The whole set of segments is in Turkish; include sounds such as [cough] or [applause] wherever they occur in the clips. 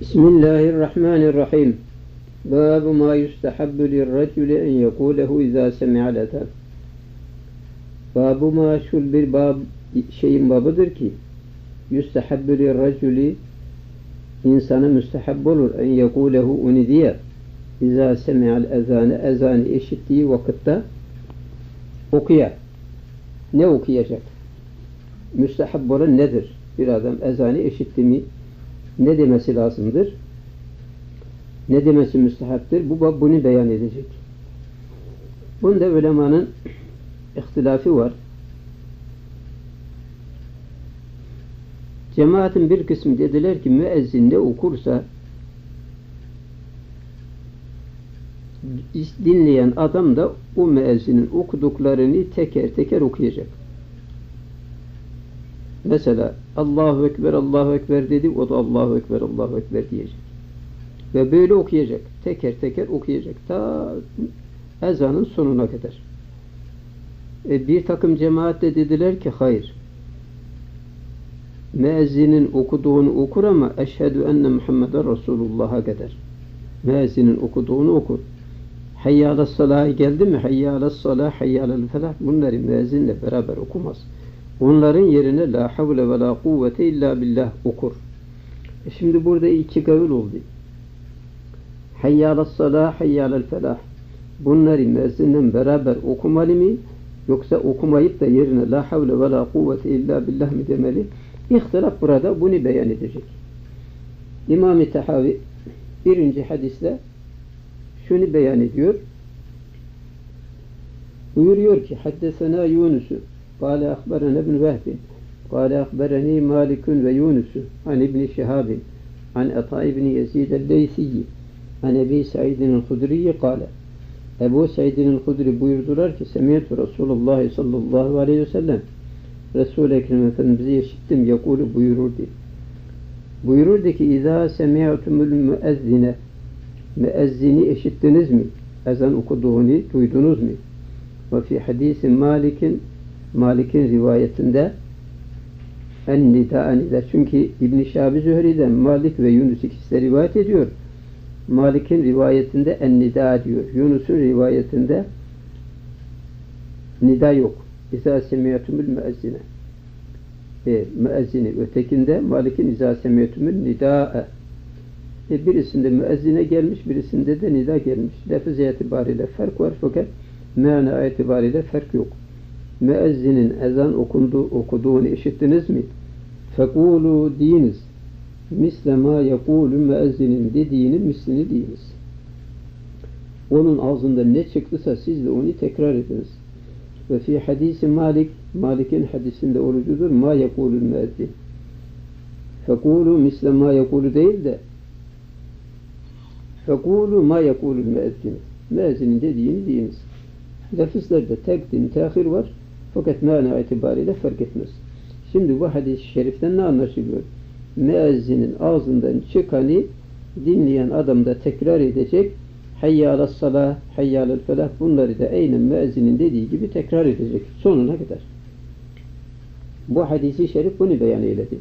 بسم الله الرحمن الرحيم باب ما يستحب للرجل أن يقوله إذا سمع الأذان Babu ma şul bir bab şeyin babıdır ki yüstehabbü lirraculi insana müstehab olur en yekulehu onu diye İza semi'al ezane ezanı eşittiği vakitte okuyar. Ne okuyacak? Müstehab olan nedir? Bir adam ezanı eşitti mi Ne demesi lazımdır? Ne demesi müstehaptır? Bu bab bunu beyan edecek. Bunda ulemanın ihtilafı var. Cemaatin bir kısmı dediler ki müezzin okursa dinleyen adam da o müezzinin okuduklarını teker teker okuyacak. Mesela Allahu Ekber, Allahu Ekber dedi, o da Allahu Ekber, Allahu Ekber diyecek. Ve böyle okuyacak. Teker teker okuyacak. Ta ezanın sonuna kadar. E, bir takım cemaat de dediler ki hayır. Müezzinin okuduğunu okur ama eşhedü enne Muhammeden Resulullah'a kadar. Müezzinin okuduğunu okur. Hayyâles salâh geldi mi? Hayyâles salâh, hayyâlel felah. Bunları müezzinle beraber okumaz. Onların yerine la havle ve la kuvvete illa billah okur. E şimdi burada iki kavil oldu. Hayyâles salâh, hayyâlel felah. Bunları müezzinle beraber okumalı mı? Yoksa okumayıp da yerine la havle ve la kuvvete illa billah mı demeli? İhtilaf burada bunu beyan edecek. İmam-ı Tehavi birinci hadiste şunu beyan ediyor. Buyuruyor ki Haddesena Yunus'u Kale akberene ibn Vehbin Kale akbereni Malikun ve Yunus'u. An ibn Şehabin An Ata ibn Yezid el-Leysiyyi An Ebi Sa'idin el-Hudriyi Kale. Ebu Said'in el-Hudri buyurdular ki Semiyetü Resulullah sallallahu aleyhi ve sellem. Resul-i Ekrem Efendimiz'i işittim. Yakulu buyururdu. Buyururdu ki İzâ semi'tumul müezzine müezzini işittiniz mi? Ezan okuduğunu duydunuz mu? Ve fi hadisi Malik'in Malik'in rivayetinde en nida nida çünkü İbn Şabi Zühri'den Malik ve Yunus ikisi de rivayet ediyor. Malik'in rivayetinde en nida diyor. Yunus'un rivayetinde nida yok. İzâ semiyatumul müezzine. E, müezzini. Ötekinde Malik'in izâ semiyatumul nidâe. E, birisinde müezzine gelmiş, birisinde de nida gelmiş. Lafız itibariyle fark var fakat mana itibariyle fark yok. Müezzinin ezan okundu, okuduğunu işittiniz mi? Fekulu diniz. Misle ma yekulu müezzinin dediğinin mislini deyiniz. Onun ağzında ne çıktıysa siz de onu tekrar ediniz. Ve fi hadisi Malik, Malik'in hadisinde olucudur. Ma yekulul müezzin. Fekulu misle ma yekulu değil de fekulu ma yekulul müezzin. Müezzinin dediğini deyiniz. Lafızlarda tekdim, tehir var. Fakat mana itibariyle fark etmez. Şimdi bu hadis-i şeriften ne anlaşılıyor? Müezzinin ağzından çıkanı dinleyen adam da tekrar edecek. Hayyâles salâh, hayyâlel felah bunları da aynen müezzinin dediği gibi tekrar edecek sonuna kadar. Bu hadisi şerif bunu beyan eyledi.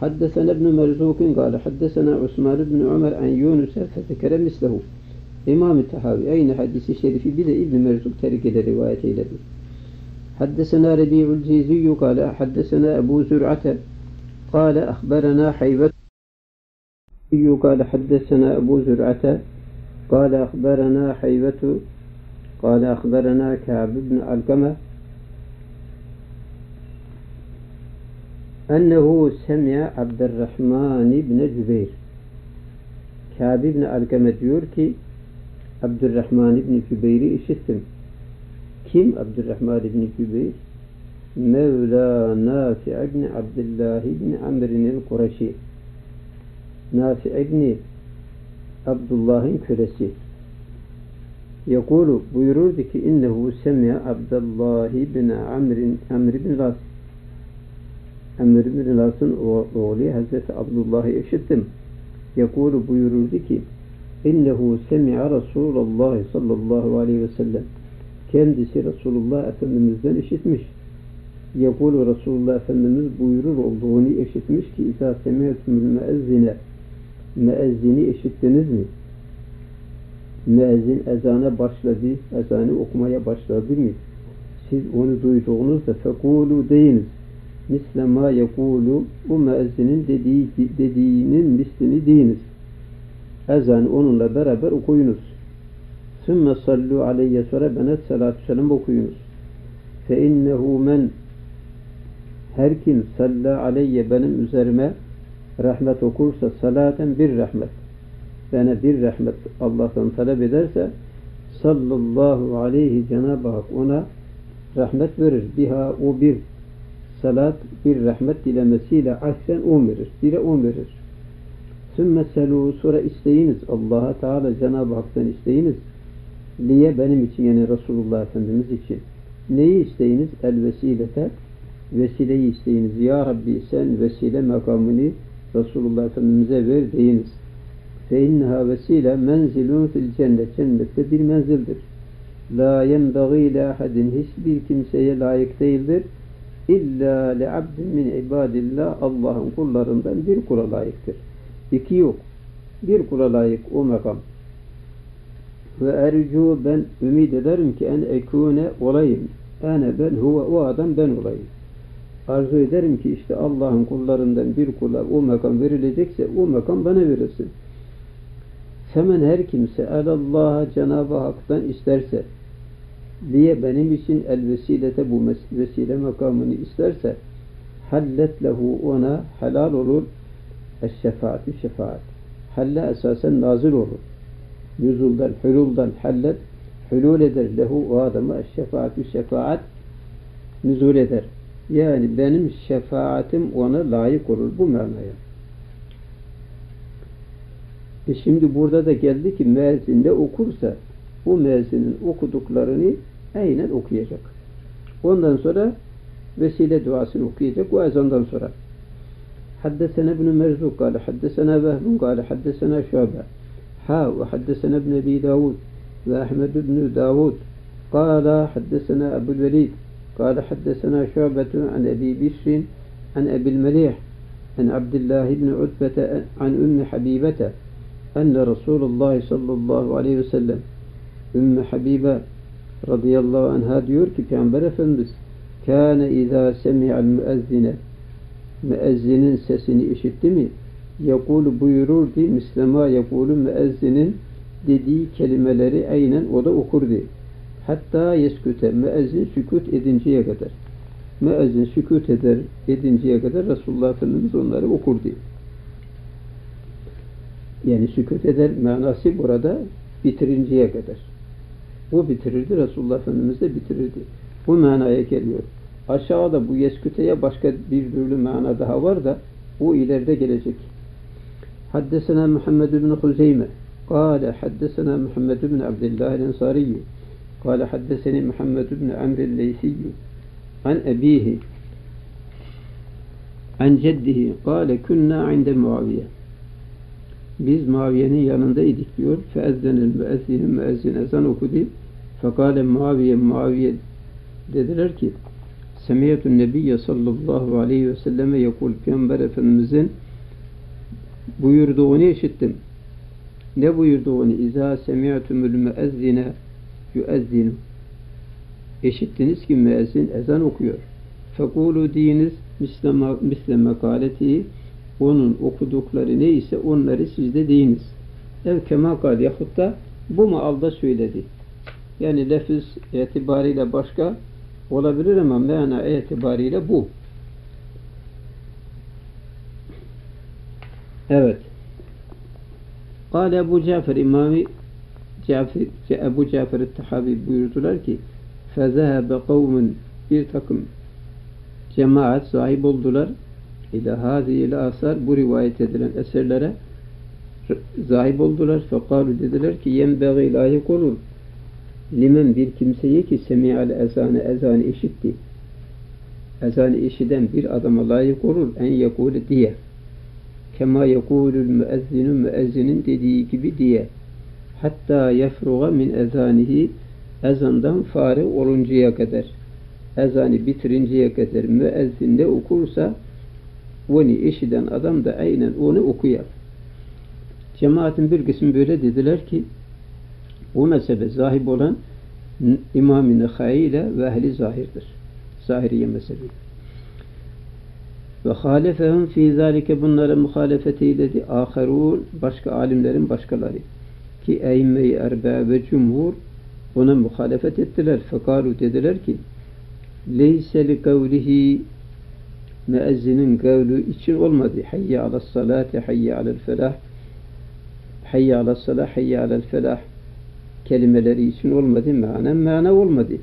Haddesena ibn Merzukin gâle haddesena Osman ibn Ömer en Yunus'e fezekere mislehu. İmam-ı Tahavi aynı hadisi şerifi bir de İbn-i Merzuk terk eder rivayet eyledi. حدثنا ربيع الجيزي قال حدثنا أبو زرعة قال أخبرنا حيبة قال حدثنا أبو زرعة قال أخبرنا حيبة قال أخبرنا كعب بن علقمة أنه سمع عبد الرحمن بن جبير Kâb ibn Alkame diyor ki Abdurrahman ibn Cübeyr'i işittim. Kim Abdurrahman ibn Cübeyr? Mevla Nafi ibn Abdullah ibn Amr'in el-Kureşi. Nafi ibn Abdullah'ın kölesi. Yakulu buyururdu ki innehu semya Abdullah ibn Amr'in Amr ibn Las. Amr ibn Las'ın oğlu Hazreti Abdullah'ı işittim. Yakulu buyururdu ki innehu semi'a Resulullah sallallahu aleyhi ve sellem kendisi Resulullah Efendimiz'den işitmiş. Yakulu Resulullah Efendimiz buyurur olduğunu işitmiş ki İzâ semi'tumul müezzine müezzini işittiniz mi? Müezzin ezana başladı, ezanı okumaya başladı mı? Siz onu duyduğunuzda fekulu deyiniz. Misle ma yekulu bu müezzinin dediği, dediğinin mislini deyiniz. Ezanı onunla beraber okuyunuz. Sümme sallu aleyye sonra bana salatü selam okuyunuz. Fe innehu men her kim salla aleyye benim üzerime rahmet okursa salaten bir rahmet bana bir rahmet Allah'tan talep ederse sallallahu aleyhi Cenab-ı Hak ona rahmet verir. Biha o bir salat bir rahmet dilemesiyle ahsen on verir. Bire on verir. Sümme selu sonra isteyiniz. Allah'a Teala Cenab-ı Hak'tan isteyiniz. Liye benim için yani Resulullah Efendimiz için. Neyi isteyiniz? El vesilete vesileyi isteyiniz. Ya Rabbi sen vesile makamını Resulullah Efendimiz'e ver deyiniz. Fe inneha vesile menzilun fil cennet. Cennette bir menzildir. La yenbagî le ahadin hiçbir kimseye layık değildir. İlla li abdin min ibadillah Allah'ın kullarından bir kula layıktır. İki yok. Bir kula layık o makam. Ve ercu ben ümid ederim ki en ekune olayım. Ene ben huve o adam ben olayım. Arzu ederim ki işte Allah'ın kullarından bir kula o makam verilecekse o makam bana verilsin. Hemen her kimse Allah'a Cenab-ı Hak'tan isterse diye benim için el vesilete bu vesile makamını isterse hallet lehu ona helal olur eşşefaatü şefaat. Halle esasen nazil olur Nüzuldan, hululdan hallet hulul eder lehu o adama eşşefaatü şefaat nüzul eder. Yani benim şefaatim ona layık olur bu manaya. E şimdi burada da geldi ki müezzin de okursa bu müezzinin okuduklarını aynen okuyacak. Ondan sonra vesile duasını okuyacak o ezandan sonra. حدثنا ابن مرزوق قال حدثنا وهب قال حدثنا شعبة وحدثنا ابن أبي داود وأحمد بن داود. قال حدثنا أبو الوليد قال حدثنا شعبة عن أبي بشر عن أبي المليح عن عبد الله بن عتبة عن أم حبيبة أن رسول الله صلى الله عليه وسلم Ümmü Habibe radıyallahu anha diyor ki Peygamber Efendimiz kâne izâ semi'al müezzine müezzinin sesini işitti mi yakulu buyururdu mislema yakulu müezzinin dediği kelimeleri aynen o da okurdu. Hatta yesküte müezzin sükut edinceye kadar. Müezzin sükut eder edinceye kadar Resulullah Efendimiz onları okurdu. Yani sükut eder manası burada bitirinceye kadar. O bitirirdi, Resulullah Efendimiz de bitirirdi. Bu manaya geliyor. Aşağıda bu yesküteye başka bir türlü mana daha var da o ileride gelecek. Haddesena Muhammed bin Huzeyme قال حدثنا محمد بن عبد الله الأنصاري قال حدثني محمد بن عمرو الليثي عن أبيه عن جده قال كنا عند معاوية biz Muaviye'nin yanındaydık diyor. Feezzenel müezzin müezzin ezan okudu. Fekale Muaviye Muaviye dediler ki Semiyetun Nebiyye sallallahu aleyhi ve selleme yakul Peygamber Efendimizin buyurduğunu işittim. Ne buyurduğunu? İzâ semiyetumul müezzine yüezzinu. İşittiniz ki müezzin ezan okuyor. Fekulu diyiniz misle mekaleti onun okudukları neyse onları siz de deyiniz. Ev kemakal yahut da bu maalda söyledi. Yani lefz itibariyle başka olabilir ama mana itibariyle bu. Evet. Kale Ebu Cafer İmami Cafer, Ebu Cafer Tahavi buyurdular ki fezehebe kavmin bir takım cemaat sahip oldular ila haziyil asar bu rivayet edilen eserlere zahip oldular. Fekalu dediler ki yenbeği layık olur. Limen bir kimseye ki semi'al ezanı ezanı işitti. Ezanı işiden bir adama layık olur en yekul diye. Kema yekulul müezzinu müezzinin dediği gibi diye. Hatta yefruga min ezanihi ezandan fare oluncaya kadar. Ezanı bitirinceye kadar müezzin de okursa onu işiden adam da aynen onu okuyar. Cemaatin bir kısmı böyle dediler ki o mezhebe zahip olan İmam-ı ile ve ehli zahirdir. Zahiriye mezhebi. Ve halefehum fi zalike bunlara muhalefet eyledi. Aherun başka alimlerin başkaları. Ki eyyme-i erbe ve cumhur buna muhalefet ettiler. Fekalu dediler ki leyse li kavlihi müezzinin kavlu için olmadı. Hayye ala salati, hayye alel felah hayye ala salah, hayye alel felah kelimeleri için olmadı. Mana mana olmadı.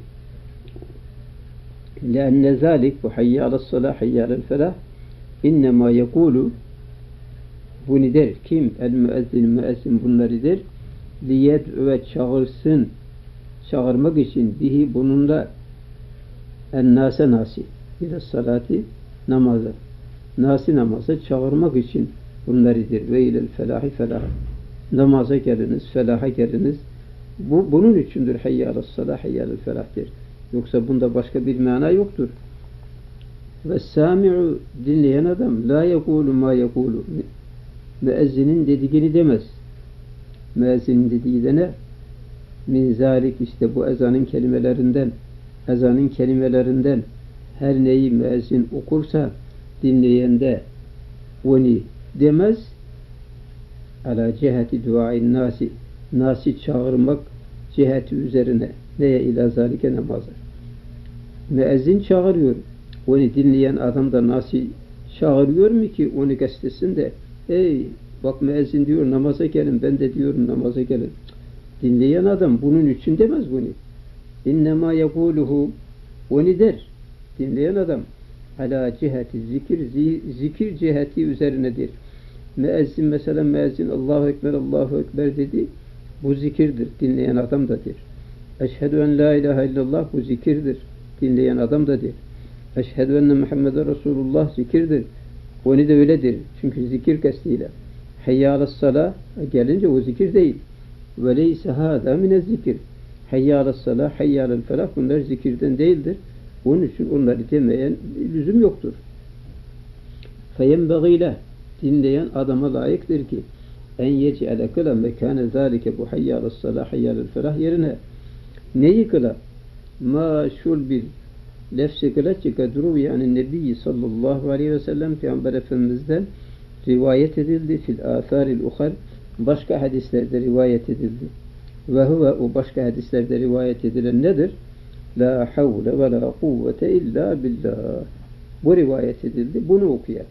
لأن ذلك bu hayye ala salah, hayye alel felah innema yekulu bunu der. Kim? El müezzin, müezzin bunları der. Liyed ve çağırsın çağırmak için bihi bununla en nase nasi ile salati namaza nasi namaza çağırmak için bunlarıdır. Ve ilel felahi felah namaza geliniz, felaha geliniz. Bu bunun içindir hayya alas salah, hayya alel felahtir. Yoksa bunda başka bir mana yoktur. Ve sami'u dinleyen adam la yekulu ma yekulu. Müezzinin dediğini demez. Müezzinin dediği de ne? Min zalik işte bu ezanın kelimelerinden ezanın kelimelerinden. Her neyi müezzin okursa dinleyen de onu demez. Ala ciheti duain nasi. Nasi çağırmak ciheti üzerine. Neye ila zalike namaza müezzin çağırıyor onu dinleyen adam da nasi çağırıyor mu ki onu gazetesin de ey bak müezzin diyor namaza gelin ben de diyorum namaza gelin. Dinleyen adam bunun için demez bunu. İnnema yekuluhu onu der. Dinleyen adam ala ciheti zikir zikir ciheti üzerinedir müezzin mesela müezzin Allahu Ekber Allahu Ekber dedi bu zikirdir. Dinleyen adam da der. Eşhedü en la ilahe illallah bu zikirdir. Dinleyen adam da der eşhedü enne Muhammeden Resulullah zikirdir onu da öyledir çünkü zikir kestiyle hayyalas salah gelince o zikir değil ve leyse hâdâ mine zikir hayyâles salah, hayyâlel felah bunlar zikirden değildir. Onun için onları demeyen lüzum yoktur. Feyenbeğîle dinleyen adama layıktır ki en yec'ele kıla mekâne zâlike bu hayyâles salah, hayyâlel felah yerine neyi kıla? Maşul bir lefsi kıla ki kadru yani Nebi sallallahu aleyhi ve sellem Peygamber Efendimiz'den rivayet edildi fil âthâril uhar başka hadislerde rivayet edildi. Ve huve o başka hadislerde rivayet edilen nedir? La havle ve la kuvvete illa billah. Bu rivayet edildi. Bunu okuyan.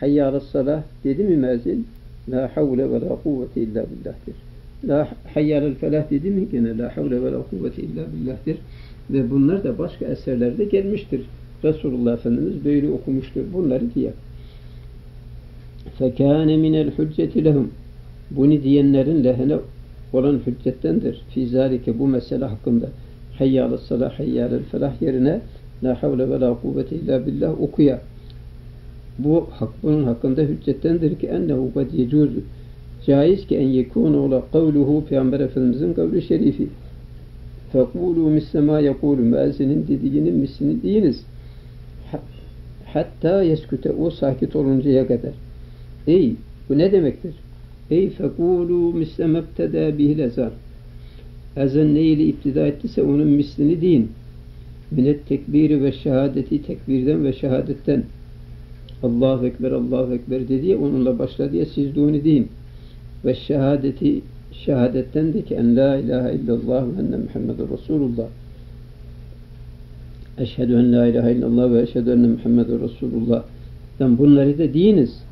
Hayyâlas salah dedi mi mezin? La havle ve la kuvvete illa billah'tir. La hayyâlel felah dedi mi gene la havle ve la kuvvete illa billah'tir. Ve bunlar da başka eserlerde gelmiştir. Resulullah Efendimiz böyle okumuştur. Bunları diye. فَكَانَ مِنَ الْحُجَّةِ لَهُمْ Bunu diyenlerin lehine olan hüccettendir. Fi zalike bu mesele hakkında hayyâlı salah hayyâlel felah yerine la havle ve la kuvvete illa billah okuya. Bu hak, bunun hakkında hüccettendir ki ennehu kad yecuzu. Caiz ki en yekûne ola kavluhu Peygamber Efendimizin kavlu şerifi. Fekûlû mislema yekûlü müezzinin dediğinin mislini deyiniz. Hatta yesküte o sakit oluncaya kadar. Ey bu ne demektir? Ey fekulu misle mebteda bihil ezan. Ezan neyle iptida ettiyse onun mislini deyin. Minet tekbiri ve şehadeti tekbirden ve şehadetten. Allahu Ekber, Allahu Ekber dedi ya onunla başladı ya siz de onu deyin. Ve şehadeti şehadetten de ki en la ilahe illallah ve enne Muhammeden Resulullah. Eşhedü en la ilahe illallah ve eşhedü enne Muhammeden Resulullah. Bunları da deyiniz.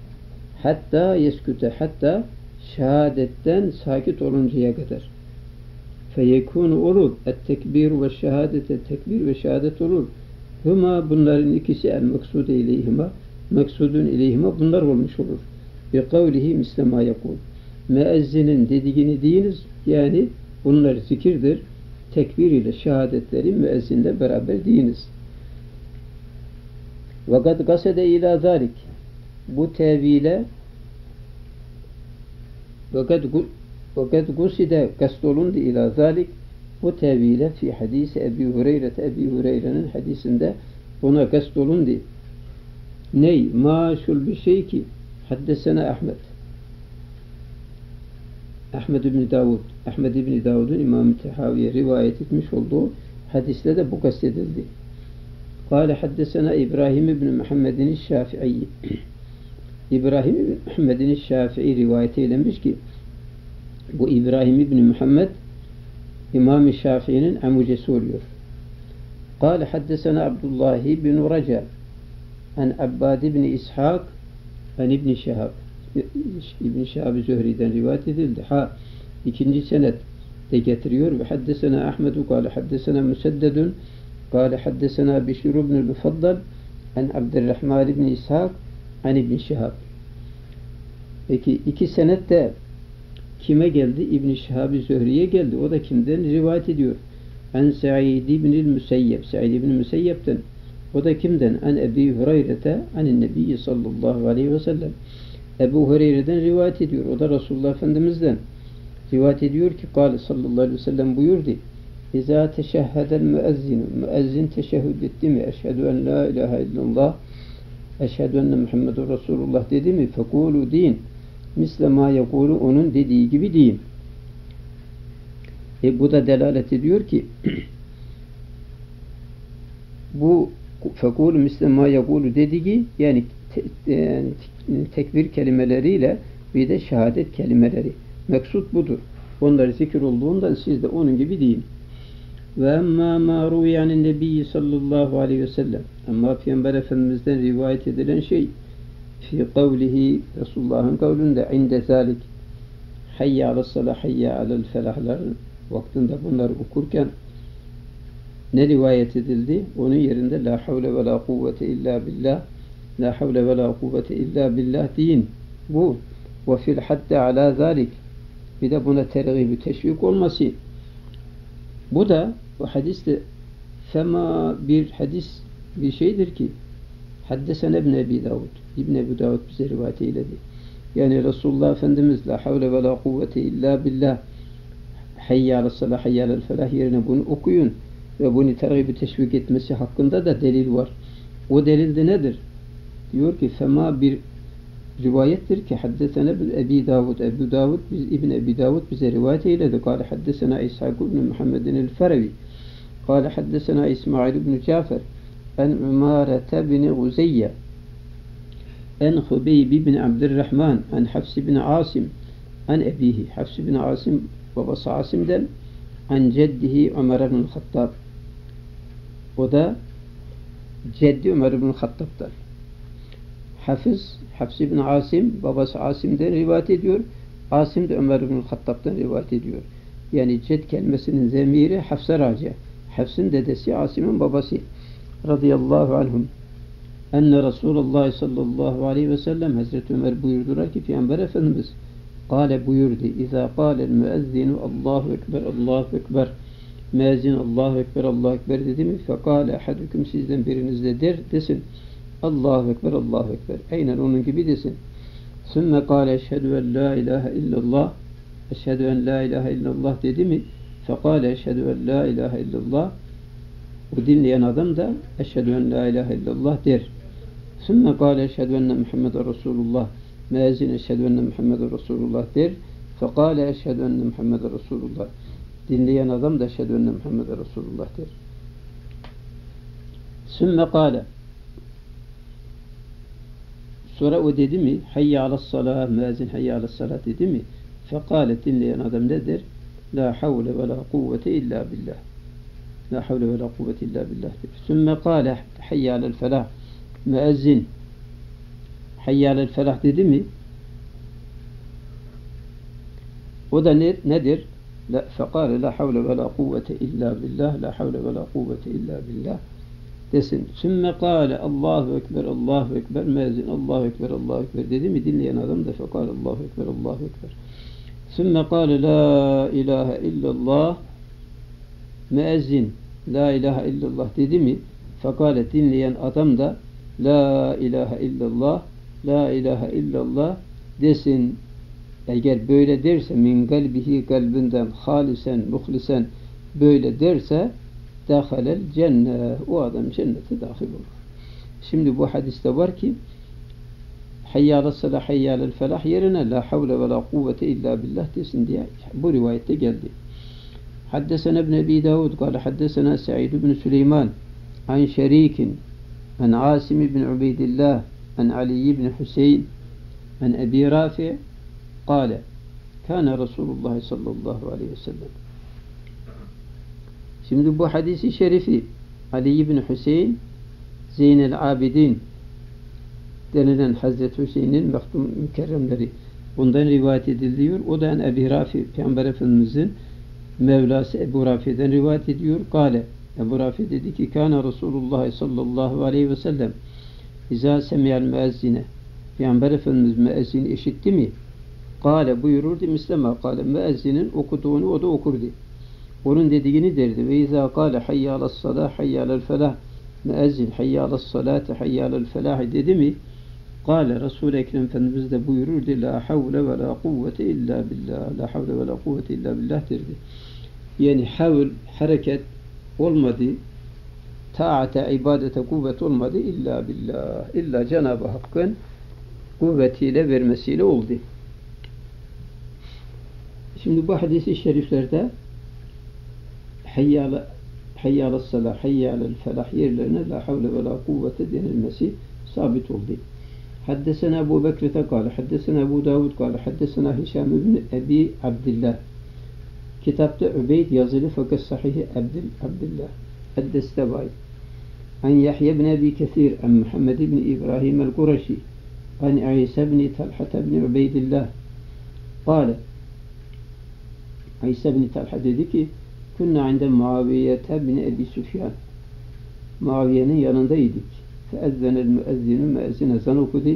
Hatta yesküte hatta şehadetten sakit oluncaya kadar. Feyekûnu olur. Et tekbir ve şehadete tekbir ve şehadet olur. Huma bunların ikisi el maksud ileyhima maksudun ileyhima bunlar olmuş olur. Bi kavlihi mislema yakul müezzinin dediğini deyiniz. Yani bunlar zikirdir. Tekbir ile şehadetleri müezzinle beraber deyiniz. Vakat gasede ila zalik. Bu tevile vakat vakat guside kastolundu ila zalik. Bu tevile fi hadisi Ebi Hureyre Ebi Hureyre'nin hadisinde buna kastolundu. Ney? Maşul bir şey ki haddesene Ahmet. Ahmed İbni Davud, Ahmed İbni Davud'un İmam-ı Tehaviye rivayet etmiş olduğu hadisle de bu kastedildi. Kale haddesena İbrahim İbni Muhammed'in Şafii. İbrahim İbni Muhammed'in Şafii rivayet eylemiş ki bu İbrahim İbni Muhammed İmam-ı Şafii'nin amucesi oluyor. Kale haddesena Abdullah bin Raca an Abbad ibn İshak an İbn Şehab İbn Şehab Zühri'den rivayet edildi. Ha ikinci senet de getiriyor ve haddesena Ahmedu kâle haddesena Müseddedun kâle haddesena Bişir ibn Mufaddal an Abdurrahman ibn İshak an İbn Şehab Peki iki senet de kime geldi? İbn Şehab Zühri'ye geldi. O da kimden rivayet ediyor? An Sa'id ibn Müseyyep. Sa'id ibn Müseyyep'ten. O da kimden? An Ebi Hureyre'te an Nebi sallallahu aleyhi ve sellem. Ebu Hureyre'den rivayet ediyor. O da Resulullah Efendimiz'den rivayet ediyor ki Kale sallallahu aleyhi ve sellem buyurdu. İza teşehhedel müezzinu. Müezzin teşehhüd etti mi? Eşhedü en la ilahe illallah. Eşhedü enne Muhammedun Resulullah dedi mi? Fekulu din. Misle ma yekulu onun dediği gibi deyin. E bu da delalet ediyor ki [clears throat] bu fekulu misle ma yekulu dediği yani, tekbir kelimeleriyle bir de şehadet kelimeleri. Meksut budur. Onları zikir olduğundan siz de onun gibi deyin. Ve emmâ mâ rûyânin nebiyyi sallallahu aleyhi ve sellem. Ama Peygamber Efendimiz'den rivayet edilen şey fi kavlihi Resulullah'ın kavlinde inde zalik hayya ala salah hayya alel felahların vaktinde bunları okurken ne rivayet edildi? Onun yerinde la havle ve la kuvvete illa billah la havle ve la kuvvete illa billah deyin. Bu ve fil hadde ala zalik bir de buna tergibi teşvik olması. Bu da bu hadiste fema bir hadis bir şeydir ki Haddesene İbn Ebi Davud. İbn Ebi Davud bize rivayet eyledi. Yani Resulullah Efendimiz la havle ve la kuvvete illa billah hayya ala salah hayya ala felah yerine bunu okuyun ve bunu tergibi teşvik etmesi hakkında da delil var. O delil de nedir? Diyor ki fema bir rivayettir ki haddesene Ebi Davud Ebu Davud biz İbn Ebi Davud bize rivayet eyledi. Kale haddesena İshak ibn Muhammedin el-Ferevi. Kale haddesena İsmail ibn Cafer en Umarete bin Guzeyye en Hubeyb bin Abdurrahman en Hafs bin Asim en ebihi Hafs bin Asim babası Asim'den en ceddihi Ömer bin Hattab o da ceddi Ömer bin Hattab'dan Hafiz Hafs bin Asim babası Asim'den rivayet ediyor. Asim de Ömer bin Hattab'dan rivayet ediyor. Yani ced kelimesinin zemiri Hafs'a raci. Hafs'ın dedesi Asim'in babası. Radıyallahu anhum. Enne Resulullah sallallahu aleyhi ve sellem Hazreti Ömer buyurdular ki Peygamber Efendimiz Kale buyurdu İzâ kâlel müezzinu Allahu Ekber Allahu Ekber Müezzin Allahu Ekber Allahu Ekber dedi mi? Fekâle ahadüküm sizden biriniz de der desin Allahu Ekber Allahu Ekber aynen onun gibi desin sümme kâle eşhedü en la ilahe illallah eşhedü en la ilahe illallah dedi mi fekâle eşhedü en la ilahe illallah bu dinleyen adam da eşhedü en la ilahe illallah der. Sümme kâle eşhedü enne Muhammeden Resulullah. Müezzin eşhedü enne Muhammeden Resulullah der. Fekâle eşhedü enne Muhammeden Resulullah. Dinleyen adam da eşhedü enne Muhammeden Resulullah der. Sümme kâle Sonra o dedi mi? Hayya alas-salah, müezzin hayya alas-salah dedi mi? Fekâle dinleyen adam ne der? La havle ve la kuvvete illa billah. La havle ve la kuvvete illa billah. Sümme kâle hayye alel felah. Müezzin hayye alel felah dedi mi? O da ne, nedir? La, fekâle la havle ve la kuvvete illa billah. La havle ve la kuvvete illa billah. Desin. Sümme kâle Allahu Ekber, Allahu Ekber. Müezzin Allahu Ekber, Allahu Ekber dedi mi? Dinleyen adam da fekâle Allahu Ekber, Allahu Ekber. Sümme kâle la ilahe illallah müezzin La ilahe illallah dedi mi? Fekale dinleyen adam da La ilahe illallah La ilahe illallah desin. Eğer böyle derse min kalbihi kalbinden halisen, muhlisen böyle derse دخل الجنة و آدم جنة الله شمد بو حديث تباركي حي على الصلاة حي على الفلاح يرنا لا حول ولا قوة إلا بالله تسندي بو رواية تجلدي حدثنا ابن أبي داود قال حدثنا سعيد بن سليمان عن شريك عن عاصم بن عبيد الله عن علي بن حسين عن أبي رافع قال كان رسول الله صلى الله عليه وسلم Şimdi bu hadisi şerifi Ali ibn Hüseyin Zeynel Abidin denilen Hazreti Hüseyin'in mektum mükerremleri bundan rivayet ediliyor. O da en Ebi Rafi Peygamber Efendimizin Mevlası Ebu Rafi'den rivayet ediyor. Kale Ebu Rafi dedi ki Kana Resulullah sallallahu aleyhi ve sellem İzâ semiyel müezzine Peygamber Efendimiz müezzini işitti mi? Kale buyururdu mislema kale müezzinin okuduğunu o da okurdu. Onun dediğini derdi. Ve izâ kâle hayyâles salâh hayyâlel felah müezzin hayyâles salâte hayyâlel felah dedi mi? Kale Resul-i Ekrem Efendimiz de buyururdu La havle ve la kuvvete illa billah La havle ve la kuvvete illa billah derdi. Yani havl, hareket olmadı. Taate, ibadete kuvvet olmadı illa billah. İlla Cenab-ı Hakk'ın kuvvetiyle vermesiyle oldu. Şimdi bu hadisi şeriflerde حي على حي على الصلاة حي على الفلاح yerlerine la havle ve la kuvvete denilmesi sabit oldu. Haddesena Ebu Bekir'te kâle, haddesena Ebu Davud kâle, haddesena Hişam ibn Ebi Abdillah. Kitapta Übeyd yazılı fakat sahihi Abdil Abdillah. Haddeste bay. An Yahya bin Ebi Kesir, an Muhammed bin İbrahim el-Kureşi, an İsa bin Talha bin Übeydillah. Kâle, İsa bin Talha dedi ki, Kunna inde Muaviyete bin Ebi Süfyan. Muaviye'nin yanındaydık. Feezzenel müezzinu müezzin ezan okudu.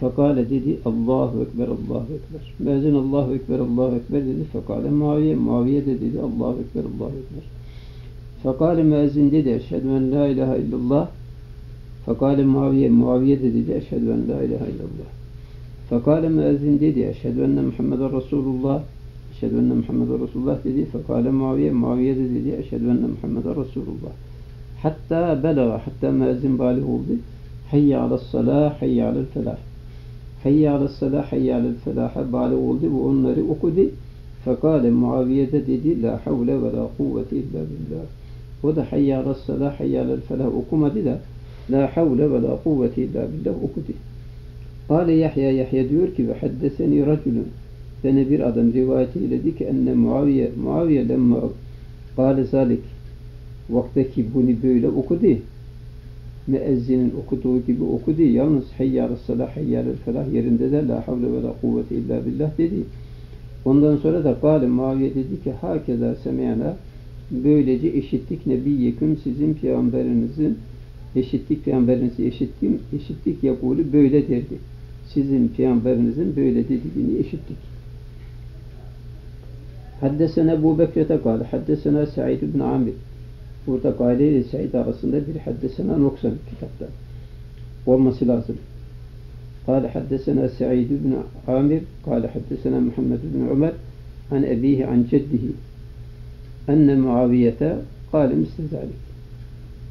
Fekale dedi Allahu Ekber, Allahu Ekber. Müezzin Allahu Ekber, Allahu Ekber dedi. Fekale Muaviye, Muaviye de dedi Allahu Ekber, Allahu Ekber. Fekale müezzin dedi Eşhedü en la ilahe illallah. Fekale Muaviye, Muaviye de dedi Eşhedü en la ilahe illallah. Fekale müezzin dedi Eşhedü enne Muhammeden Resulullah. Eşhedü enne Muhammeden Resulullah dedi. Fekale Muaviye, Muaviye de dedi Eşhedü enne Muhammeden Resulullah. Hatta belaga, hatta müezzin balih oldu. Hayya alel salah, hayya alel felah. Hayya alel salah, hayya alel felaha balih oldu ve onları okudu. Fekale Muaviye de dedi La havle ve la kuvvete illa billah. O da hayya alel salah, hayya alel felah okumadı da La havle ve la kuvvete illa billah okudu. Kale Yahya, Yahya diyor ki ve haddeseni raculun. Bana bir adam rivayet eyledi ki enne Muaviye, Muaviye lemma kâle zalik vaktaki bunu böyle okudu. Müezzinin okuduğu gibi okudu. Yalnız hayyâle salah hayyâle felah yerinde de la havle ve la kuvvete illa billah dedi. Ondan sonra da Kale Muaviye dedi ki hakeza semiyana böylece eşittik nebiyyeküm sizin peygamberinizin eşittik peygamberinizi eşittim eşittik yakulü böyle derdi. Sizin peygamberinizin böyle dediğini eşittik. Haddesena Ebu Bekir'e kâle haddesena Sa'id ibn Amir burada Gale ile Said arasında bir haddesena noksan kitapta olması lazım. قال حدثنا سعيد بن عامر قال حدثنا محمد بن عمر عن أبيه عن جده أن معاوية قال مثل ذلك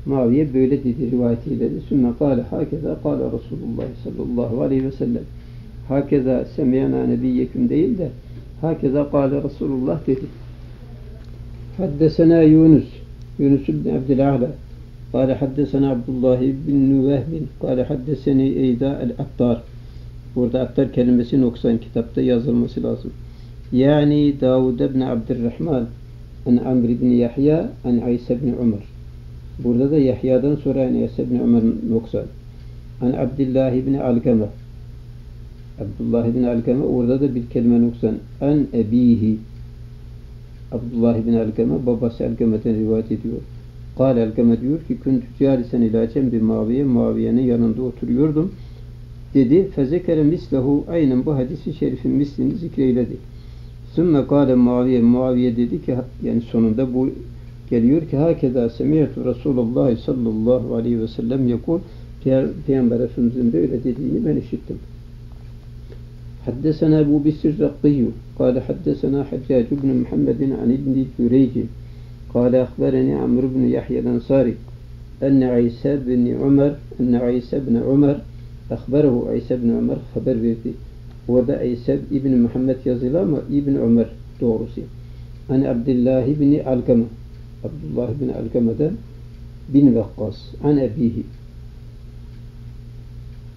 Muaviye böyle dedi rivayetiyle de sümme kâle hakeza kâle Resulullah sallallahu aleyhi ve sellem hakeza semiyana nebiyyeküm değil de Hakeza kâle Resulullah dedi. Haddesena Yunus. Yunus ibn Abdülâhla. Kâle haddesena Abdullah bin Nüvehmin. Kâle haddeseni Eyda el-Attar. Burada Attar kelimesi noksan kitapta yazılması lazım. Yani Davud ibn Abdurrahman. An Amr ibn Yahya. An Aysa ibn Umar. Burada da Yahya'dan sonra An Aysa ibn Umar noksan. An Abdullah ibn Alkama. Abdullah ibn Alkama orada da bir kelime noksan. An ebihi. Abdullah ibn Alkama babası Alkama'dan rivayet ediyor. Kale Alkama diyor ki küntü carisen ila cembi Muaviye Muaviye'nin yanında oturuyordum. Dedi fezekere mislehu aynen bu hadisi şerifin mislini zikreyledi. Sümme kâle Muaviye Muaviye dedi ki yani sonunda bu geliyor ki hakeza semiyetü Resulullah sallallahu aleyhi ve sellem yakul Peygamber Efendimizin böyle dediğini ben işittim. حدثنا أبو بسر الرقي قال حدثنا حجاج بن محمد عن ابن جريج قال أخبرني عمرو بن يحيى الأنصاري أن عيسى بن عمر أن عيسى بن عمر أخبره عيسى بن عمر خبر بيتي. وذا عيسى بن محمد يظلام ابن عمر دورسي عن عبد الله بن علقمة عبد الله بن علقمة بن وقاص. عن أبيه.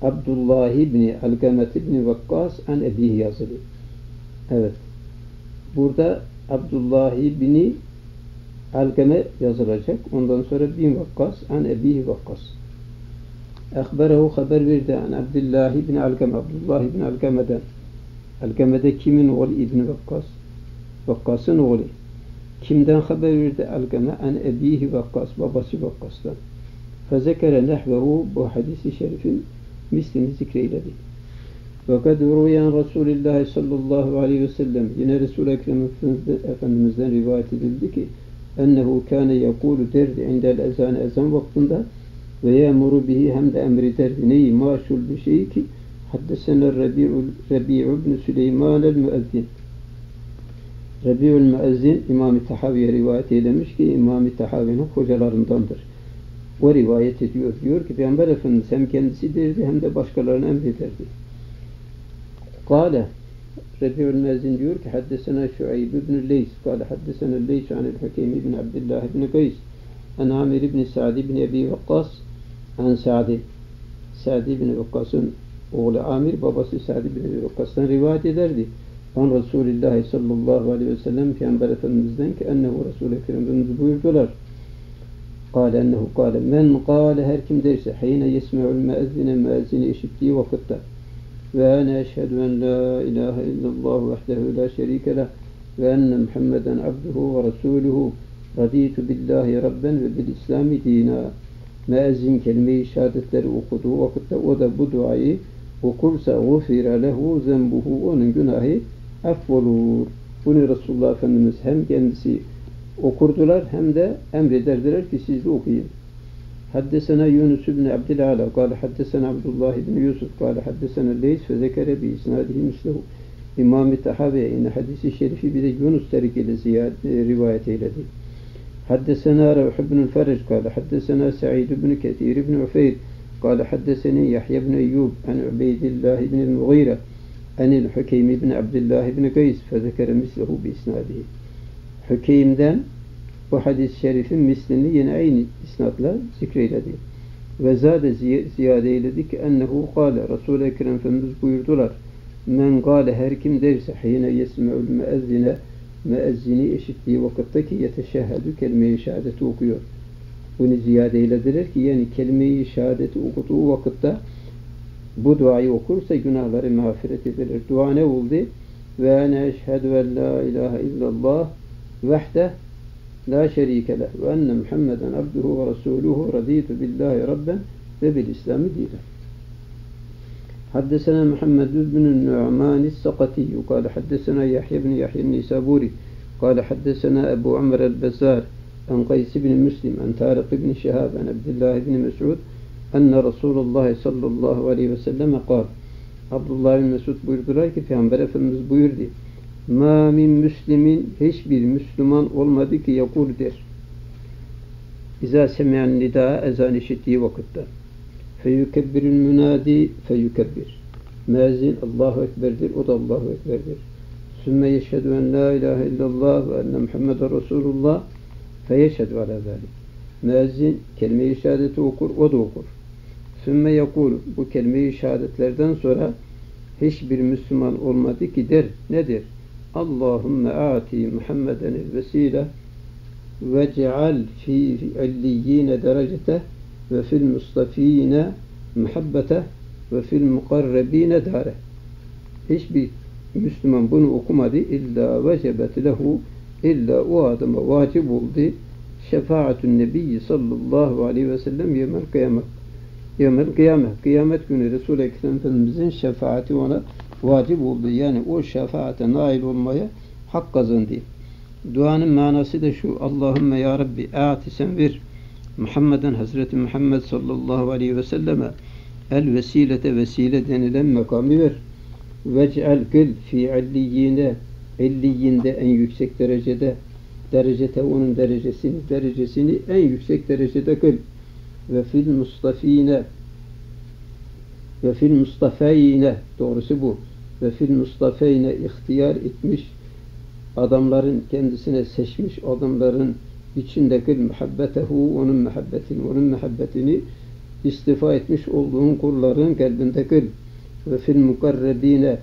Abdullah ibn Alkamet ibn Vakkas an ebihi yazılı. Evet. Burada Abdullah ibn Alkame yazılacak. Ondan sonra bin Vakkas an ebihi Vakkas. Ekberehu haber verdi an Abdullah ibn Alkame. Abdullah ibn Alkame'den. Alkame'de kimin oğlu İbn Vakkas? Vakkas'ın oğlu. Kimden haber verdi Alkame? An ebihi Vakkas. Babası Vakkas'tan. Fezekere nehvehu bu hadisi şerifin mislini zikreyledi. Kad ruyan Resulullah sallallahu aleyhi ve sellem yine Resul-i Ekrem Efendimiz'den rivayet edildi ki ennehu kâne yekûlu derdi indel ezan ezan vaktinde ve yemuru bihi hem de emrederdi neyi maşul bir şey ki haddesene Rabi'u Rabi'u ibn Süleyman el müezzin Rabi'ül müezzin İmam-ı Tahavi'ye rivayet eylemiş ki İmam-ı Tahavi'nin hocalarındandır. O rivayet ediyor. Diyor ki Peygamber Efendimiz hem kendisi derdi hem de başkalarına emrederdi. Kale Rabi'ül müezzin diyor ki haddesena Şuayb ibn Leys kale haddesena Leys anil Hakim ibn Abdullah ibn Qays an Amir ibn Sa'd ibn Ebi Vakkas an Sa'di Sa'd ibn Vakkas'ın oğlu Amir babası Sa'd ibn Ebi Vakkas'tan rivayet ederdi. An Resulullah sallallahu aleyhi ve sellem Peygamber Efendimiz'den ki ennehu Resul-i Ekrem'imiz buyurdular. Kale ennehu kale men kale her kim derse hine yesme'ul müezzine müezzini işittiği vakitte ve ene eşhedü en la ilahe illallah vehdehu la şerike leh ve enne Muhammeden abduhu ve resuluhu raditu billahi rabben ve bil islami dina müezzin kelime-i şehadetleri okuduğu vakitte o da bu duayı okursa gufire lehu zembuhu onun günahı affolur. Bunu Resulullah Efendimiz hem kendisi okurdular hem de emrederdiler ki siz de okuyun. حدثنا يونس بن عبد الأعلى قال حدثنا عبد الله بن يوسف قال حدثنا الليث فذكر بإسناده مثله İmam-ı yine hadisi şerifi bir de Yunus terikiyle ziyade rivayet eyledi. حدثنا روح بن الفرج قال حدثنا سعيد بن كثير بن عفير قال حدثني يحيى بن أيوب عن عبيد الله بن المغيرة عن الحكيم بن عبد الله بن قيس فذكر مثله بإسناده Hükeyim'den bu hadis-i şerifin mislini yine aynı isnatla zikreyledi. Ve zade ziyade eyledi ki ennehu kâle Resul-i Ekrem Efendimiz buyurdular. Men gâle her kim derse hine yesme'ül müezzine müezzini eşittiği vakitte ki yeteşehhedü kelime-i şehadeti okuyor. Bunu ziyade eylediler ki yani kelime-i şehadeti okuduğu vakitte bu duayı okursa günahları mağfiret edilir. Dua ne oldu? Ve ene eşhedü en la ilahe illallah vahde la şerike leh ve enne Muhammeden abduhu ve resuluhu raditu billahi rabben ve bil İslami dinen. حدثنا محمد بن النعمان السقطي قال حدثنا يحيى بن يحيى النيسابوري قال حدثنا أبو عمر البزار عن قيس بن مسلم عن طارق بن شهاب عن عبد الله بن مسعود أن رسول الله صلى الله عليه وسلم قال Abdullah bin Mesud buyurdular ki Peygamber Efendimiz buyurdu. Ma min müslimin hiçbir Müslüman olmadı ki yakul der. İza semi'an nida ezan işittiği vakitte. Feyukebbirül münadi feyukebbir. Müezzin Allahu Ekber'dir. O da Allahu Ekber'dir. Sümme yeşhedü en la ilahe illallah ve enne Muhammeden Resulullah feyeşhedü ala zalik. Müezzin kelime-i şehadeti okur, o da okur. Sümme yakul bu kelime-i şehadetlerden sonra hiçbir Müslüman olmadı ki der. Nedir? Muhammeden vesile ve ceal fi illiyyine derecete ve fil mustafine muhabbete ve fil mukarrebine dare. Hiçbir Müslüman bunu okumadı. İlla vecebet lehu illa o adama vacip oldu. Şefaatün Nebiyyi sallallahu aleyhi ve sellem yemel kıyamet. Yemel kıyamet. Kıyamet günü Resul-i Ekrem Efendimizin şefaati ona vacip oldu. Yani o şefaate nail olmaya hak kazandı. Duanın manası da şu. Allahümme ya Rabbi aati sen ver. Muhammeden Hazreti Muhammed sallallahu aleyhi ve selleme el vesilete vesile denilen makamı ver. Vec'el kıl fi illiyine illiyinde en yüksek derecede derecete onun derecesini derecesini en yüksek derecede kıl ve fil mustafine ve fil mustafeyne doğrusu bu ve fil mustafeyne ihtiyar etmiş adamların kendisine seçmiş adamların içindeki muhabbetehu onun muhabbetini onun muhabbetini istifa etmiş olduğun kulların kalbinde kıl ve fil mukarrebine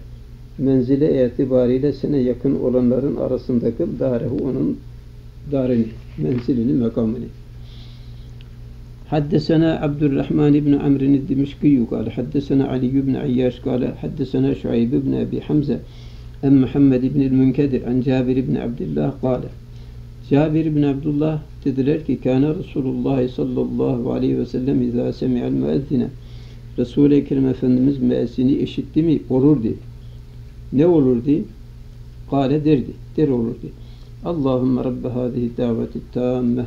menzile itibariyle sana yakın olanların arasında kıl darehu onun darini, menzilini, makamını. حدثنا عبد الرحمن بن عمرو الدمشقي قال حدثنا علي بن عياش قال حدثنا شعيب بن أبي حمزة عن محمد بن المنكدر عن جابر بن عبد الله قال Cabir bin Abdullah dediler ki Kana Resulullah sallallahu aleyhi ve sellem izâ semi'al müezzine Resul-i Ekrem Efendimiz müezzini işitti mi olurdu. Ne olurdu? Kale derdi. Der olurdu. Allahümme Rabbe hâzihi daveti tâmme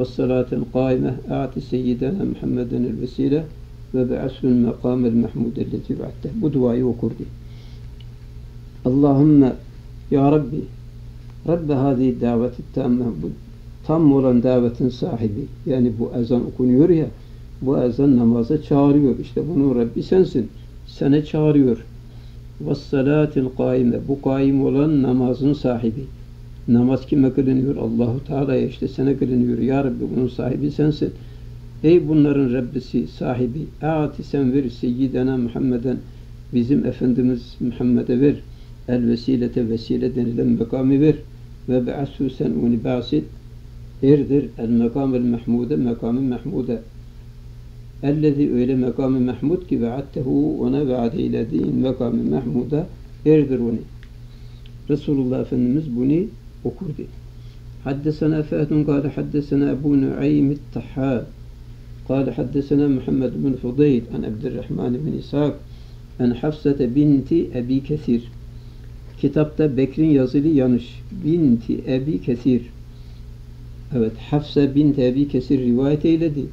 ve kâime a'ti seyyidena Muhammeden el vesile ve be'asul mekamel mahmudelleti ba'te. Bu duayı okurdu. Allahümme Ya Rabbi Rabbe hâzihi daveti tâmme bu tam olan davetin sahibi. Yani bu ezan okunuyor ya bu ezan namaza çağırıyor. İşte bunun Rabbi sensin. Sene çağırıyor. Vessalatil kaime. Bu kaim olan namazın sahibi. Namaz kime kılınıyor? Allahu Teala'ya işte sana kılınıyor. Ya Rabbi bunun sahibi sensin. Ey bunların Rabbisi, sahibi. A'ti sen ver seyyidena Muhammeden. Bizim Efendimiz Muhammed'e ver. El vesilete vesile denilen makamı ver. Ve be'ashu sen onu basit. Erdir el mekamel mahmude, mekamı mahmude. Ellezi öyle makamı mahmud ki ve'attehu ona vaat eylediğin makamı mahmuda erdir onu. Resulullah Efendimiz bunu okur dedi. Haddesena Fehdun kâle haddesena Ebu Nu'aym Taha kâle haddesena Muhammed bin Fudayl an Abdurrahman bin İshak en Hafsete binti Ebi Kesir Kitapta Bekir'in yazılı yanlış. Binti Ebi Kesir Evet Hafsa binti Ebi Kesir rivayet eyledi.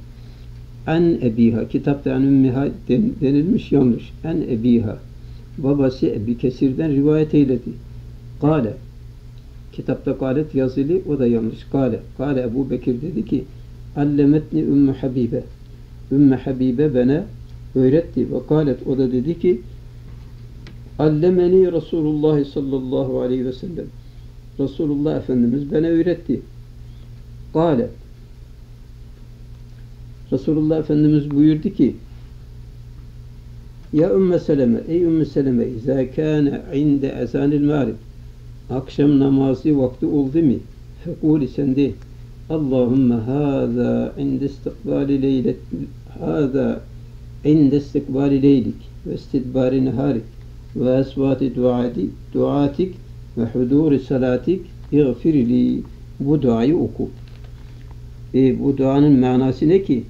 En Ebiha kitapta en ümmiha denilmiş yanlış. En Ebiha babası Ebi Kesir'den rivayet eyledi. Kale Kitapta galet yazılı o da yanlış. Kale. Kale Ebu Bekir dedi ki Allemetni Ümmü Habibe. Ümmü Habibe bana öğretti. Ve galet o da dedi ki Allemeni Resulullah sallallahu aleyhi ve sellem. Resulullah Efendimiz bana öğretti. Kale. Resulullah Efendimiz buyurdu ki Ya Ümmü Seleme, ey Ümmü Seleme, izâ kâne inde ezânil mağrib akşam namazı vakti oldu mu? Fekûli sen de Allahümme hâzâ inde istikbâli leylet hâzâ inde istikbâli leylik ve istidbâri neharik ve esvâti duati, duatik ve hudûri salatik iğfirli bu duayı oku. E, bu duanın manası ne ki?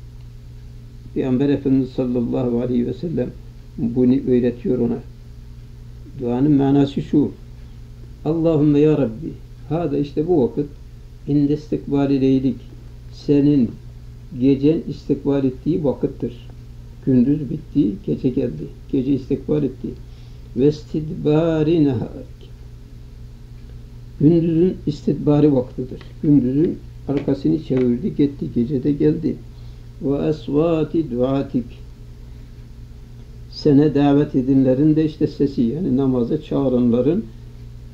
Peygamber Efendimiz sallallahu aleyhi ve sellem bunu öğretiyor ona. Duanın manası şu. Allahümme ya Rabbi hada işte bu vakit inde istikbali senin gecen istikbal ettiği vakittir. Gündüz bitti, gece geldi. Gece istikbal etti. Ve istidbari neharik. Gündüzün istidbari vaktidir. Gündüzün arkasını çevirdi, gitti, gecede geldi. Ve esvati duatik. Sene davet edinlerin de işte sesi, yani namaza çağıranların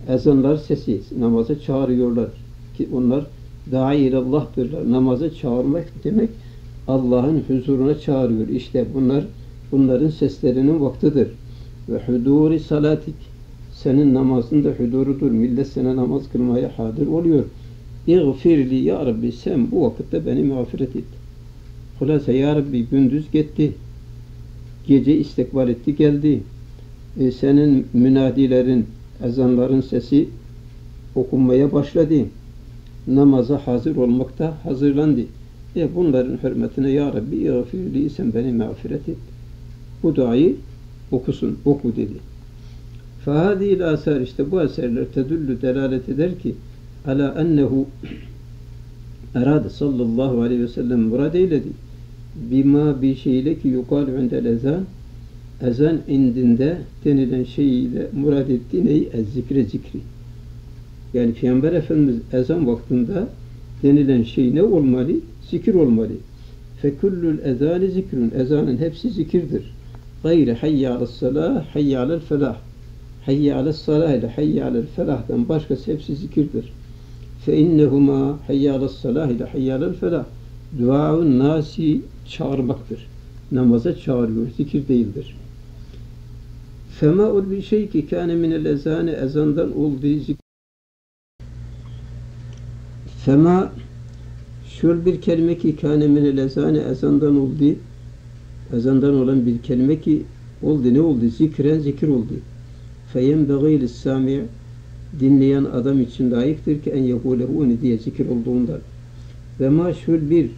ezanlar sesi, namaza çağırıyorlar. Ki onlar da'i ilallah'tırlar. Namaza çağırmak demek Allah'ın huzuruna çağırıyor. İşte bunlar bunların seslerinin vaktidir. Ve huduri salatik senin namazın da hudurudur. Millet sana namaz kılmaya hadir oluyor. İğfirli ya Rabbi sen bu vakitte beni mağfiret et. Hulasa ya Rabbi gündüz gitti. Gece istikbal etti geldi. E, senin münadilerin, ezanların sesi okunmaya başladı. Namaza hazır olmakta hazırlandı. E bunların hürmetine Ya Rabbi iğfirli sen beni mağfiret et. Bu duayı okusun, oku dedi. Fahadil asar işte bu eserler tedüllü delalet eder ki ala ennehu [clears throat] erade sallallahu aleyhi ve sellem murad eyledi. Bima bir şeyle ki yukal indel ezan ezan indinde denilen şeyiyle murad ettiği neyi? Ez zikre zikri. Yani Peygamber Efendimiz ezan vaktinde denilen şey ne olmalı? Zikir olmalı. Fekullül ezani zikrün. Ezanın hepsi zikirdir. gayri hayye alel salah, hayye alel felah. Hayye alel salah ile hayye alel felah'tan başkası hepsi zikirdir. Fe innehuma hayye alel salah ile hayye alel felah. Duaun nasi çağırmaktır. Namaza çağırıyor, zikir değildir. Fema ol bir şey ki kâne minel ezâne ezandan olduğu zikir. Fema şöyle bir kelime ki kâne minel ezâne ezandan oldu. Ezandan olan bir kelime ki oldu ne oldu? Zikren zikir oldu. Feyenbeğî lissâmi' dinleyen adam için layıktır ki en yekûlehu onu diye zikir olduğundan. Ve ma şöyle bir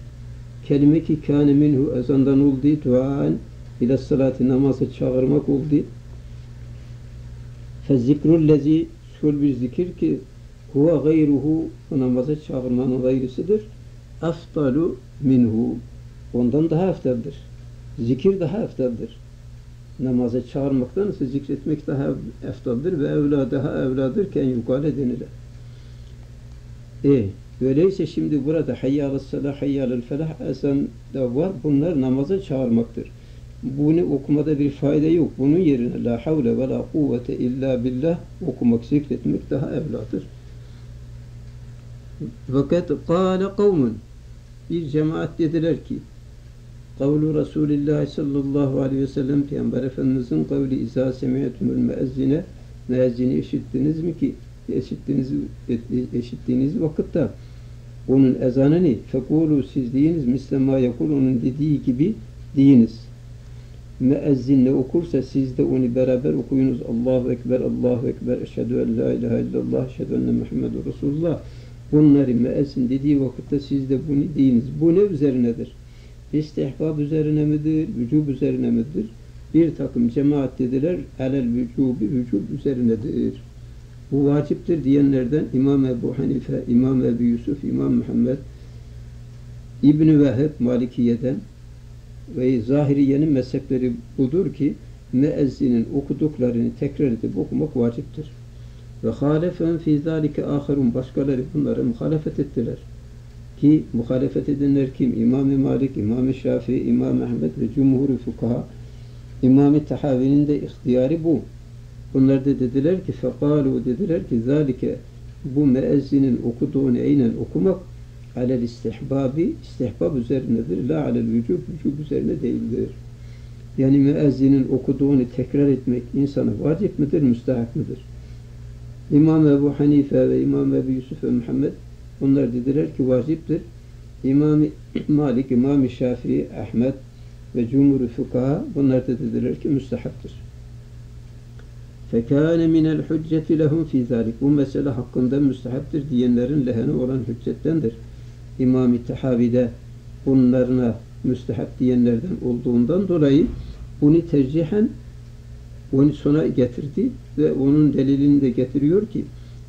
kelime ki kâne minhu ezandan oldu. Duan ila salati namazı çağırmak oldu. Fezzikrüllezi şöyle bir zikir ki huve gayruhu o namaza çağırmanın gayrısıdır. Afdalu minhu ondan daha eftaldir. Zikir daha eftaldir. Namaza çağırmaktan ise zikretmek daha eftaldir ve evla daha evladır ki en yukale denilir. E, öyleyse şimdi burada hayyâlı salah, hayyâlı felah esen de var. Bunlar namaza çağırmaktır. Bunu okumada bir fayda yok. Bunun yerine la havle ve la kuvvete illa billah okumak, zikretmek daha evladır. Fakat kâle kavmun bir cemaat dediler ki kavlu Resulullah sallallahu aleyhi ve sellem Peygamber Efendimizin kavli izâ semiyetumul müezzine müezzini işittiniz mi ki eşittiğiniz, eşittiğiniz vakitte onun ezanını fekulu siz deyiniz mislema yakul onun dediği gibi deyiniz. Müezzin ne okursa siz de onu beraber okuyunuz. Allahu Ekber, Allahu Ekber, Eşhedü en la ilahe illallah, Eşhedü enne Muhammedur Resulullah. Bunları müezzin dediği vakitte siz de bunu deyiniz. Bu ne üzerinedir? İstihbab üzerine midir? Vücub üzerine midir? Bir takım cemaat dediler, elel vücubi vücub üzerinedir. Bu vaciptir diyenlerden İmam Ebu Hanife, İmam Ebu Yusuf, İmam Muhammed, İbn-i Veheb Malikiye'den ve Zahiriye'nin mezhepleri budur ki müezzinin okuduklarını tekrar edip okumak vaciptir. Ve halefen fi zalike ahirun başkaları bunlara muhalefet ettiler. Ki muhalefet edenler kim? İmam-ı Malik, İmam-ı Şafii, İmam Ahmed ve Cumhur-u Fukaha. İmam-ı Tahavi'nin de ihtiyarı bu. Bunlar da dediler ki fekalu dediler ki zalike bu müezzinin okuduğunu aynen okumak alel istihbabi istihbab üzerinedir. La alel vücub vücub üzerine değildir. Yani müezzinin okuduğunu tekrar etmek insana vacip midir, müstahak mıdır? İmam Ebu Hanife ve İmam Ebu Yusuf ve Muhammed onlar dediler ki vaciptir. İmam Malik, İmam Şafii, Ahmet ve Cumhur-u Fukaha bunlar da dediler ki müstahaptır. Fekâne minel hücceti lehum fî zâlik. Bu mesele hakkında müstehaptır diyenlerin lehene olan hüccettendir. İmam-ı Tehavi'de bunlarına müstehap diyenlerden olduğundan dolayı bunu tercihen onu sona getirdi ve onun delilini de getiriyor ki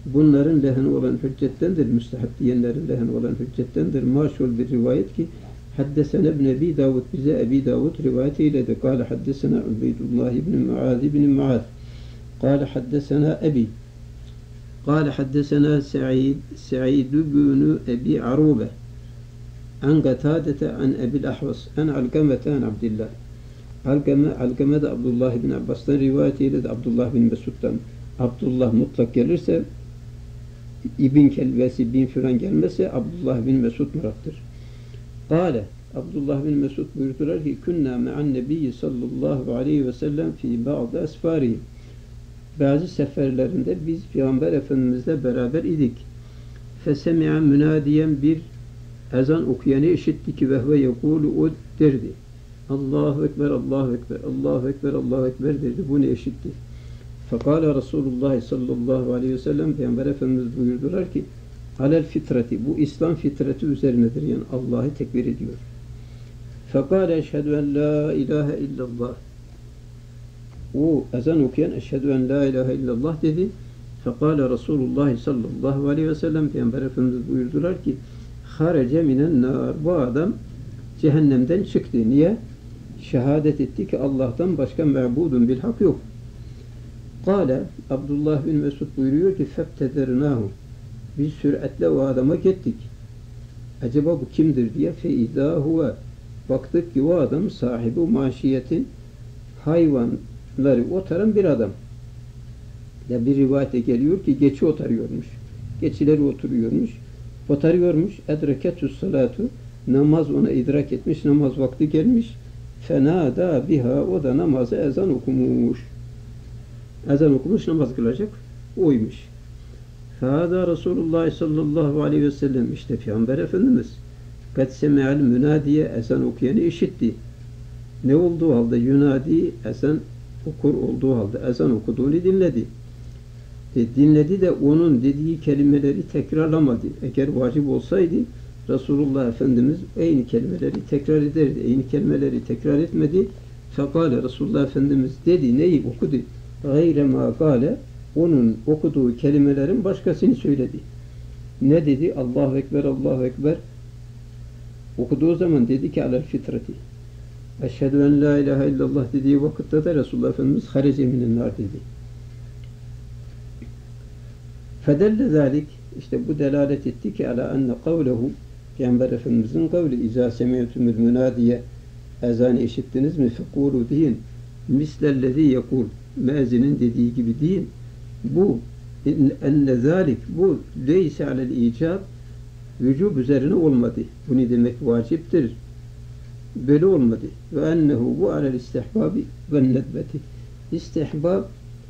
bunların lehine olan hüccettendir, müstehap diyenlerin lehine olan hüccettendir. Maşul bir rivayet ki Haddesene ibn Ebi Davud bize Ebi Davud rivayetiyle de kâle haddesene Ubeydullah ibn Muaz ibn Muaz kâle haddesene Ebi قال حدثنا سعيد سعيد بن أبي عروبة عن قتادة عن أبي الأحوص عن علقمة عن عبد الله علقمة علقمة عبد الله بن Abbas'tan rivayet eyledi Abdullah bin Mesud'dan. Abdullah mutlak gelirse İbn kelimesi bin filan gelmezse Abdullah bin Mesud murattır. Kale Abdullah bin Mesud buyurdular ki künna me'an nebiyyi sallallahu aleyhi ve sellem fi ba'da esfarihim bazı seferlerinde biz Peygamber Efendimizle beraber idik. Fesemi'a münadiyen bir ezan okuyanı işitti ki vehve yekulu o derdi. Allahu Ekber, Allahu Ekber, Allahu Ekber, Allahu Ekber derdi. Bunu işitti. Fekala Resulullah sallallahu aleyhi ve sellem Peygamber Efendimiz buyurdular ki alel fitrati bu İslam fitrati üzerinedir. Yani Allah'ı tekbir ediyor. Fekale eşhedü en la ilahe illallah o ezan okuyan eşhedü en la ilahe illallah dedi. Fekale Resulullah sallallahu aleyhi ve sellem Peygamber Efendimiz buyurdular ki harece minen nar bu adam cehennemden çıktı. Niye? Şehadet etti ki Allah'tan başka mebudun bil hak yok. Kale Abdullah bin Mesud buyuruyor ki febtedernahu biz süratle o adama gittik. Acaba bu kimdir diye feizâ huve baktık ki o adam sahibi maşiyetin hayvanları otaran bir adam. Ya bir rivayete geliyor ki geçi otarıyormuş. Geçileri oturuyormuş. Otarıyormuş. Edreketü salatu namaz ona idrak etmiş. Namaz vakti gelmiş. Fenada biha o da namazı ezan okumuş. Ezan okumuş namaz kılacak. Oymuş. Fâdâ Resulullah sallallahu aleyhi ve sellem işte Peygamber Efendimiz kad seme'al münadiye ezan okuyanı işitti. Ne olduğu halde yunadi ezan okur olduğu halde ezan okuduğunu dinledi. E, dinledi de onun dediği kelimeleri tekrarlamadı. Eğer vacip olsaydı Resulullah Efendimiz aynı kelimeleri tekrar ederdi. Aynı kelimeleri tekrar etmedi. Fekale Resulullah Efendimiz dedi neyi okudu? Gayre ma gale onun okuduğu kelimelerin başkasını söyledi. Ne dedi? Allahu Ekber, Allahu Ekber. Okuduğu zaman dedi ki alel fitrati. Eşhedü en la ilahe illallah dediği vakitte de Resulullah Efendimiz harece minen nar dedi. Fedelle zalik işte bu delalet etti ki ala enne kavlehu Peygamber Efendimizin kavli izâ semiyetümül münadiye ezanı işittiniz mi fekulu deyin mislellezi yekul müezzinin dediği gibi deyin bu enne zalik bu leyse alel icab vücub üzerine olmadı. Bu ne demek vaciptir? Böyle olmadı. Ve ennehu bu alel istihbabi ve nedbeti. İstihbab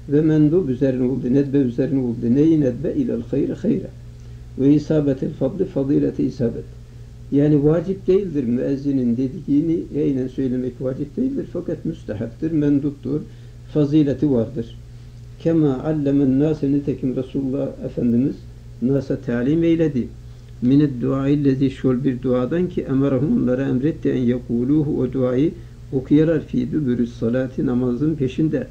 ve mendub üzerine oldu. Nedbe üzerine oldu. Neyi nedbe? İlel hayri hayra. Ve isabetil fadli fadileti isabet. Yani vacip değildir müezzinin dediğini aynen söylemek vacip değildir. Fakat müstehaptır, menduptur, fazileti vardır. Kema allemen nase nitekim Resulullah Efendimiz nasa talim eyledi. Mined duaillezi şol bir duadan ki emerahum onlara emretti en yekuluhu o duayı okuyalar fi dübürü salati namazın peşinde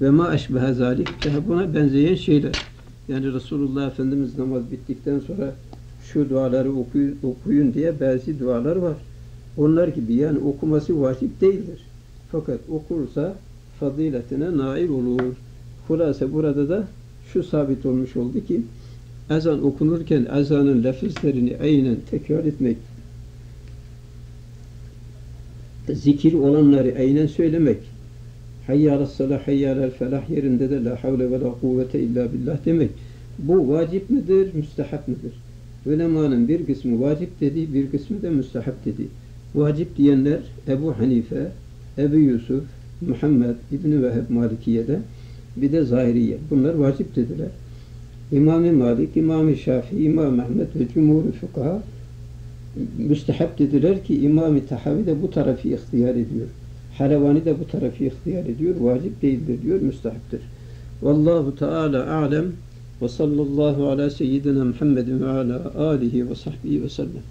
ve ma eşbehe zalik buna benzeyen şeyler. Yani Resulullah Efendimiz namaz bittikten sonra şu duaları okuyun, okuyun diye bazı dualar var. Onlar gibi yani okuması vacip değildir. Fakat okursa faziletine nail olur. Hulase burada da şu sabit olmuş oldu ki ezan okunurken ezanın lafızlarını aynen tekrar etmek zikir olanları aynen söylemek hayyâle salah hayyâle felah yerinde de la havle ve la kuvvete illa billah demek bu vacip midir, müstehap midir? Ulemanın bir kısmı vacip dedi, bir kısmı da müstehap dedi. Vacip diyenler Ebu Hanife, Ebu Yusuf, Muhammed İbni Veheb Malikiye'de bir de Zahiriye. Bunlar vacip dediler. İmam-ı Malik, İmam-ı Şafii, İmam Ahmet ve Cumhur-u Fukaha müstehap dediler ki İmam-ı Tahavi de bu tarafı ihtiyar ediyor. Halevani de bu tarafı ihtiyar ediyor. Vacip değildir diyor, müstehaptır. Vallahu Teala alem ve sallallahu ala seyyidina Muhammedin ve ala alihi ve sahbihi ve sellem.